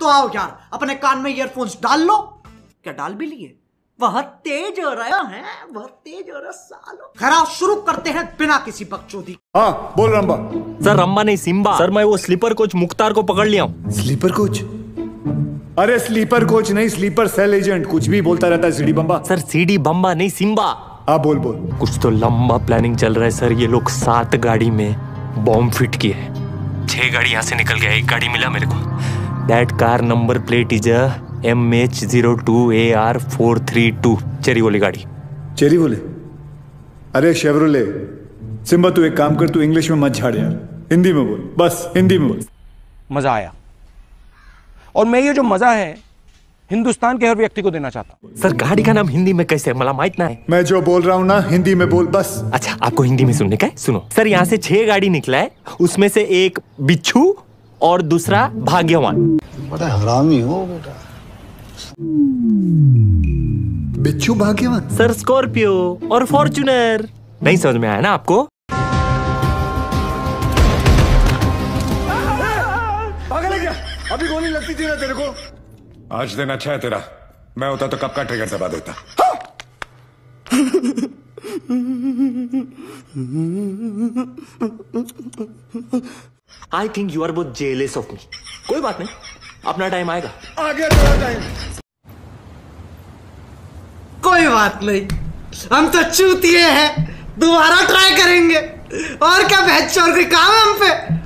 तो आओ यार अपने कान में ईयरफोन्स डाल लो। क्या डाल भी लिए? बहुत तेज हो रहा है बहुत तेज हो रहा सालो। खरा शुरू करते हैं बिना किसी बकचोदी। हाँ बोल रंबा। सर रंबा नहीं सिम्बा। सर मैं वो स्लीपर कोच मुख्तार को पकड़ लिया हूँ। Sleeper coach? अरे स्लीपर कोच नहीं स्लीपर सेल एजेंट कुछ भी बोलता रहता है सीडी बम्बा सर सीडी बम्बा नहीं सिम्बा। हाँ बोल बोल। कुछ तो लंबा प्लानिंग चल रहा है सर। ये लोग सात गाड़ी में बॉम्ब फिट किए हैं। छह गाड़ी यहाँ से निकल गया एक गाड़ी मिला मेरे को। That car number plate is M H zero two A R four three two cherry वाली गाड़ी चेरी बोले अरे शेवरोले सिम्बा तू एक काम कर तू इंग्लिश में मत झाड़ यार हिंदी में बोल बस हिंदी में बोल मज़ा आया। और मैं ये जो मज़ा है हिंदुस्तान के हर व्यक्ति को देना चाहता हूँ। सर गाड़ी का नाम हिंदी में कैसे मला माहित ना है। मैं जो बोल रहा हूँ ना हिंदी में बोल बस। अच्छा आपको हिंदी में सुनने का है? सुनो। सर यहाँ से छह गाड़ी निकला है। उसमें से एक बिच्छू और दूसरा भाग्यवान। बड़ा हरामी हो बेटा। बिच्छू भाग्यवान। सर स्कॉर्पियो और फॉर्चुनर नहीं समझ में आया ना आपको? पागल है क्या? अभी गोली लगती थी ना तेरे को। आज दिन अच्छा है तेरा। मैं होता तो कब का ट्रिगर दबा देता। आई थिंक यू आर बहुत जेलेस ऑफ़ मी कोई बात नहीं। अपना टाइम आएगा। आ गया तेरा टाइम कोई बात नहीं। हम तो चूतिए हैं। दोबारा ट्राई करेंगे। और क्या बहस चोर कोई काम है हम पे?